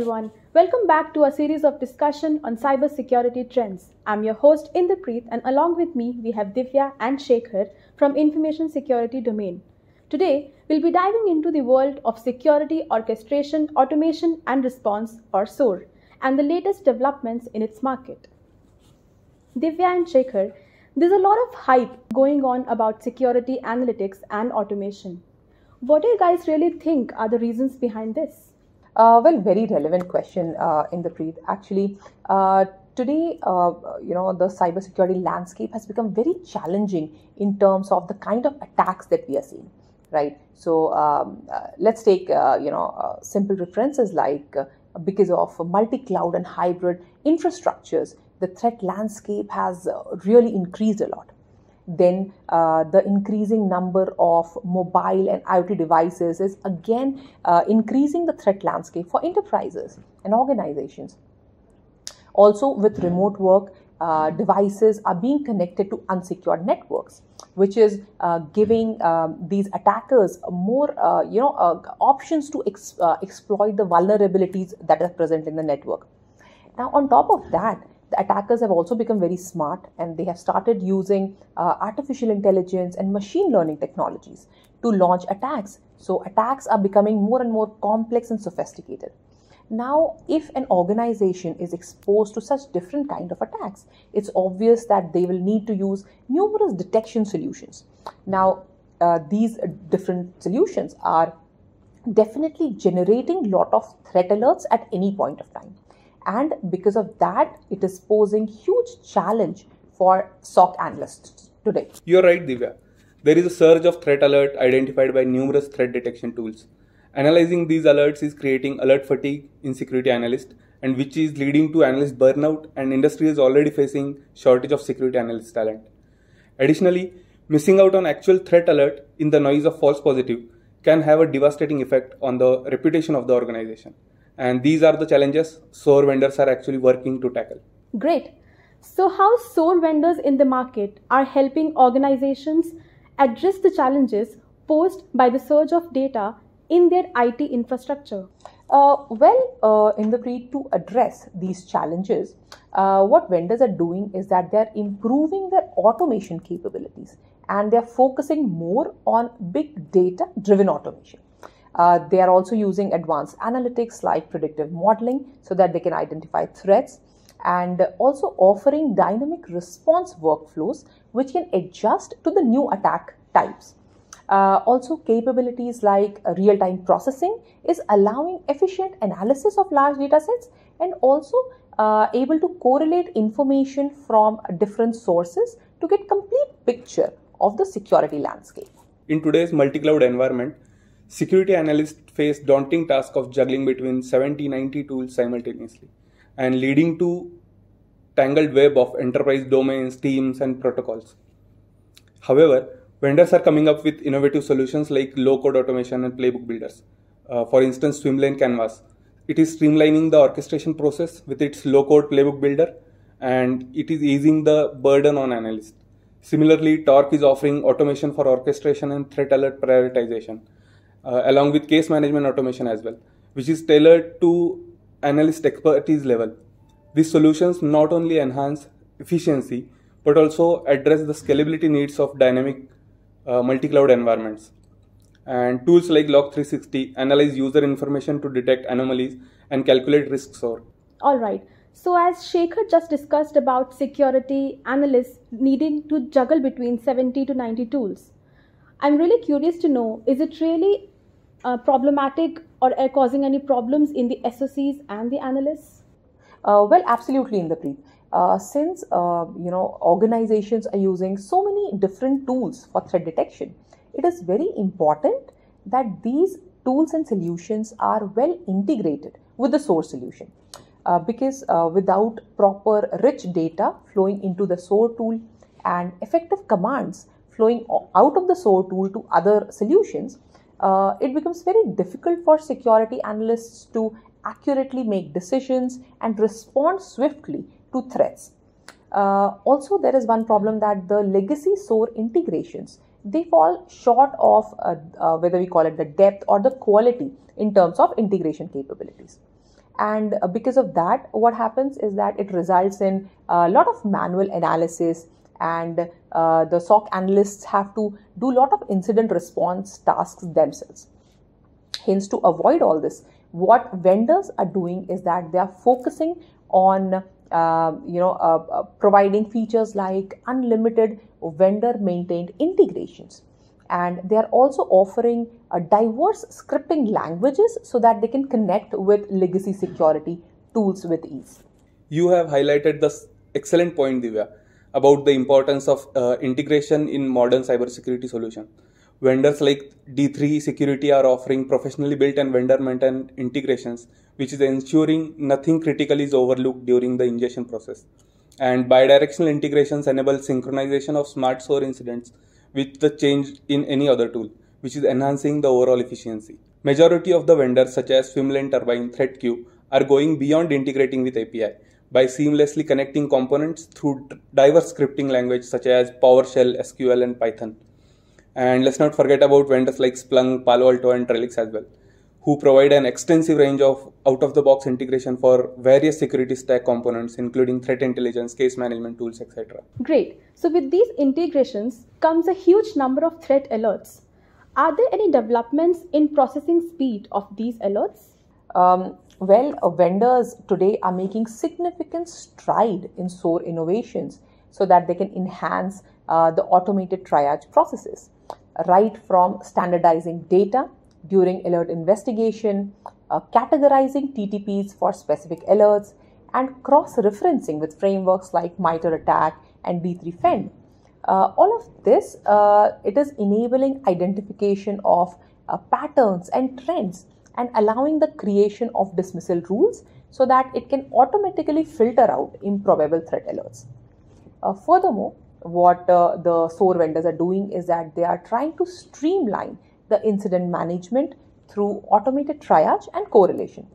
everyone. Welcome back to a series of discussion on cybersecurity trends. I'm your host Inderpreet and along with me we have Divya and Shekhar from Information Security domain. Today we'll be diving into the world of security orchestration, automation and response or SOAR and the latest developments in its market. Divya and Shekhar, there's a lot of hype going on about security analytics and automation. What do you guys really think are the reasons behind this? Uh, well, very relevant question uh, Inderpreet. Actually, uh, today, uh, you know, the cybersecurity landscape has become very challenging in terms of the kind of attacks that we are seeing, right? So um, uh, let's take, uh, you know, uh, simple references like because of multi-cloud and hybrid infrastructures, the threat landscape has really increased a lot then uh, the increasing number of mobile and IoT devices is again uh, increasing the threat landscape for enterprises and organizations. Also, with remote work, uh, devices are being connected to unsecured networks, which is uh, giving um, these attackers more, uh, you know, uh, options to ex- exploit the vulnerabilities that are present in the network. Now, on top of that, the attackers have also become very smart and they have started using uh, artificial intelligence and machine learning technologies to launch attacks. So attacks are becoming more and more complex and sophisticated. Now, if an organization is exposed to such different kind of attacks, it's obvious that they will need to use numerous detection solutions. Now, uh, these different solutions are definitely generating lot of threat alerts at any point of time and because of that it is posing huge challenge for SOC analysts today. You're right, Divya. There is a surge of threat alert identified by numerous threat detection tools. Analyzing these alerts is creating alert fatigue in security analysts and which is leading to analyst burnout and industry is already facing shortage of security analyst talent. Additionally, missing out on actual threat alert in the noise of false positive can have a devastating effect on the reputation of the organization. And these are the challenges SOAR vendors are actually working to tackle. Great. So, how SOAR vendors in the market are helping organizations address the challenges posed by the surge of data in their IT infrastructure? Uh, well, uh, Inderpreet to address these challenges, uh, what vendors are doing is that they're improving their automation capabilities and they're focusing more on big data driven automation. Uh, they are also using advanced analytics like predictive modeling so that they can identify threats and also offering dynamic response workflows which can adjust to the new attack types. Uh, also, capabilities like real time processing is allowing efficient analysis of large data sets and also uh, able to correlate information from different sources to get complete picture of the security landscape. In today's multi-cloud environment, Security analysts face daunting task of juggling between 70 90 tools simultaneously and leading to tangled web of enterprise domains, teams and protocols. However, vendors are coming up with innovative solutions like low-code automation and playbook builders. Uh, for instance, Swimlane Canvas. It is streamlining the orchestration process with its low-code playbook builder and it is easing the burden on analysts. Similarly, Torq is offering automation for orchestration and threat alert prioritization uh, along with case management automation as well, which is tailored to analyst expertise level. These solutions not only enhance efficiency but also address the scalability needs of dynamic uh, multi-cloud environments. And tools like Log360 analyze user information to detect anomalies and calculate risks or. All right. So, as Shekhar just discussed about security analysts needing to juggle between 70 to 90 tools, I'm really curious to know is it really uh, problematic or causing any problems in the SOCs and the analysts? Uh, well, absolutely, Inderpreet. Uh, since uh, you know organizations are using so many different tools for threat detection, it is very important that these tools and solutions are well integrated with the SOAR solution. Uh, because uh, without proper rich data flowing into the SOAR tool and effective commands flowing out of the SOAR tool to other solutions, uh, it becomes very difficult for security analysts to accurately make decisions and respond swiftly to threats. Uh, also, there is one problem that the legacy SOAR integrations they fall short of uh, uh, whether we call it the depth or the quality in terms of integration capabilities. and uh, because of that what happens is that it results in a lot of manual analysis and uh, the SOC analysts have to do a lot of incident response tasks themselves. Hence, to avoid all this, what vendors are doing is that they are focusing on uh, you know uh, uh, providing features like unlimited vendor maintained integrations. And they are also offering diverse scripting languages so that they can connect with legacy security tools with ease. You have highlighted this excellent point divya about the importance of uh, integration in modern cybersecurity solution. Vendors like D3 Security are offering professionally built and vendor maintained integrations, which is ensuring nothing critical is overlooked during the ingestion process. And bidirectional integrations enable synchronization of smart SOAR incidents with the change in any other tool, which is enhancing the overall efficiency. Majority of the vendors such as Swimlane Turbine, ThreatQ are going beyond integrating with API by seamlessly connecting components through diverse scripting languages such as PowerShell, SQL, and Python. And let's not forget about vendors like Splunk, Palo Alto, and Trellix as well, who provide an extensive range of out of the box integration for various security stack components, including threat intelligence, case management tools, etc. Great. So, with these integrations comes a huge number of threat alerts. Are there any developments in processing speed of these alerts? Um, well, uh, vendors today are making significant stride in SOAR innovations so that they can enhance uh, the automated triage processes, right from standardizing data during alert investigation, uh, categorizing TTPs for specific alerts, and cross-referencing with frameworks like MITRE ATT&CK and D3Fend. Uh, all of this, uh, it is enabling identification of uh, patterns and trends and allowing the creation of dismissal rules so that it can automatically filter out improbable threat alerts. Uh, furthermore, what uh, the SOAR vendors are doing is that they are trying to streamline the incident management through automated triage and correlation.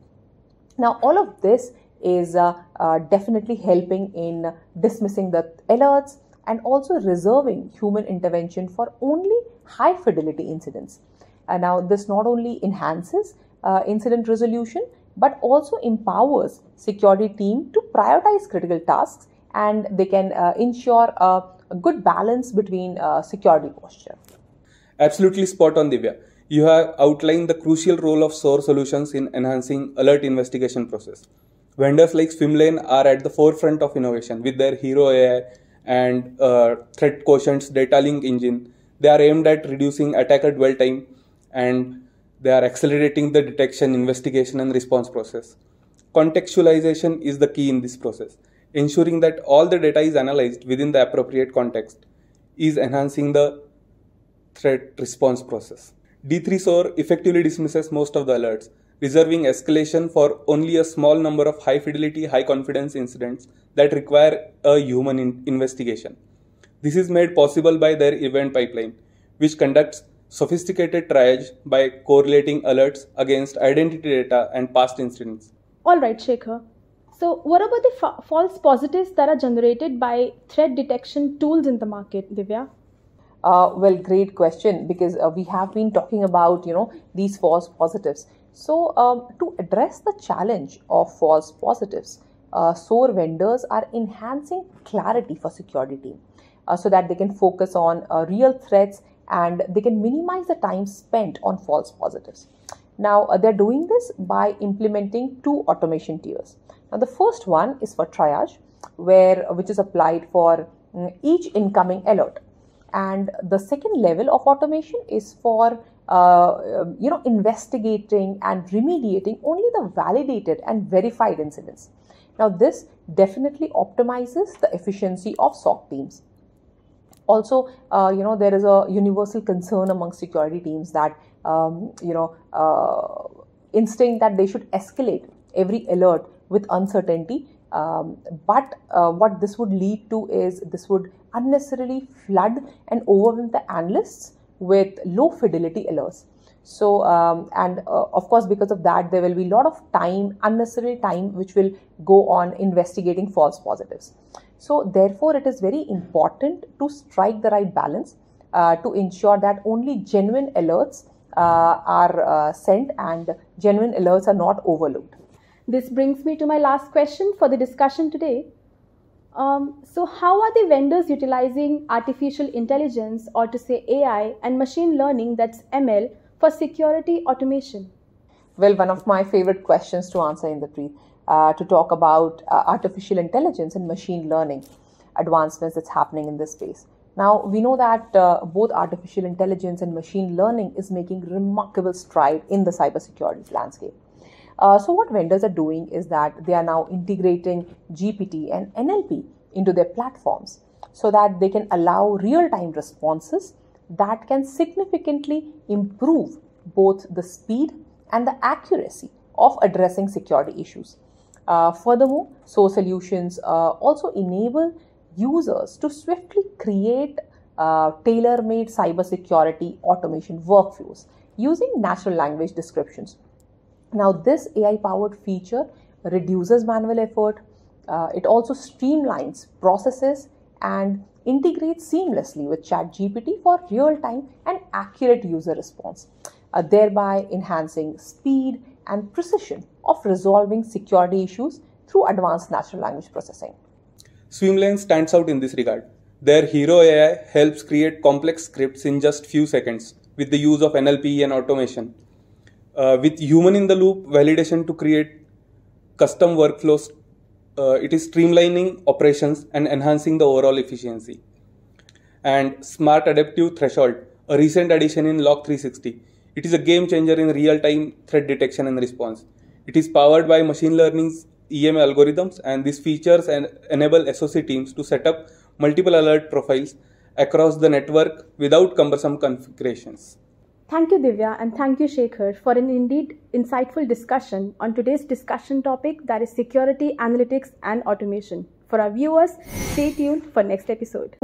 Now, all of this is uh, uh definitely helping in dismissing the alerts and also reserving human intervention for only high fidelity incidents. And now, this not only enhances uh, incident resolution but also empowers security team to prioritize critical tasks and they can uh, ensure a, good balance between uh, security posture. Absolutely spot on, Divya. You have outlined the crucial role of SOAR solutions in enhancing alert investigation process. Vendors like Swimlane are at the forefront of innovation with their Hero AI and uh, Threat Quotient's DataLinq engine. They are aimed at reducing attacker dwell time and they are accelerating the detection, investigation, and response process. Contextualization is the key in this process, ensuring that all the data is analyzed within the appropriate context, is enhancing the threat response process. D3 SOAR effectively dismisses most of the alerts, reserving escalation for only a small number of high fidelity, high confidence incidents that require a human in- investigation. This is made possible by their event pipeline, which conducts sophisticated triage by correlating alerts against identity data and past incidents. All right, Shekhar. So, what about the fa- false positives that are generated by threat detection tools in the market, Divya? Uh, well, great question because uh, we have been talking about you know these false positives. So, um, to address the challenge of false positives, uh, SOAR vendors are enhancing clarity for security team uh, so that they can focus on uh, real threats and they can minimize the time spent on false positives. Now, uh, they're doing this by implementing two automation tiers. Now, the first one is for triage, where which is applied for um, each incoming alert, and the second level of automation is for uh, um, you know investigating and remediating only the validated and verified incidents. Now, this definitely optimizes the efficiency of SOC teams also uh, you know there is a universal concern among security teams that um, you know uh, instinct that they should escalate every alert with uncertainty. Um, but uh, what this would lead to is this would unnecessarily flood and overwhelm the analysts with low fidelity alerts. So um, and uh, of course because of that there will be a lot of time unnecessary time which will go on investigating false positives so, therefore, it is very important to strike the right balance uh, to ensure that only genuine alerts uh, are uh, sent and genuine alerts are not overlooked. This brings me to my last question for the discussion today. Um, so, how are the vendors utilizing artificial intelligence, or to say AI, and machine learning, that's ML, for security automation? Well, one of my favorite questions to answer Inderpreet, uh, to talk about uh, artificial intelligence and machine learning advancements that's happening in this space. Now, we know that uh, both artificial intelligence and machine learning is making remarkable stride in the cybersecurity landscape. Uh, so, what vendors are doing is that they are now integrating GPT and NLP into their platforms so that they can allow real time responses that can significantly improve both the speed and the accuracy of addressing security issues. Uh, furthermore, so solutions uh, also enable users to swiftly create uh, tailor made cybersecurity automation workflows using natural language descriptions. Now, this AI powered feature reduces manual effort, uh, it also streamlines processes and integrates seamlessly with ChatGPT for real time and accurate user response, uh, thereby enhancing speed and precision of resolving security issues through advanced natural language processing. Swimlane stands out in this regard. Their Hero AI helps create complex scripts in just few seconds with the use of NLP and automation. Uh, with human in the loop validation to create custom workflows, uh, it is streamlining operations and enhancing the overall efficiency. And Smart Adaptive Threshold, a recent addition in Log 360. It is a game changer in real time threat detection and response. It is powered by machine learning's EM algorithms, and these features and enable SOC teams to set up multiple alert profiles across the network without cumbersome configurations. Thank you, Divya, and thank you, Shekhar, for an indeed insightful discussion on today's discussion topic that is security, analytics, and automation. For our viewers, stay tuned for next episode.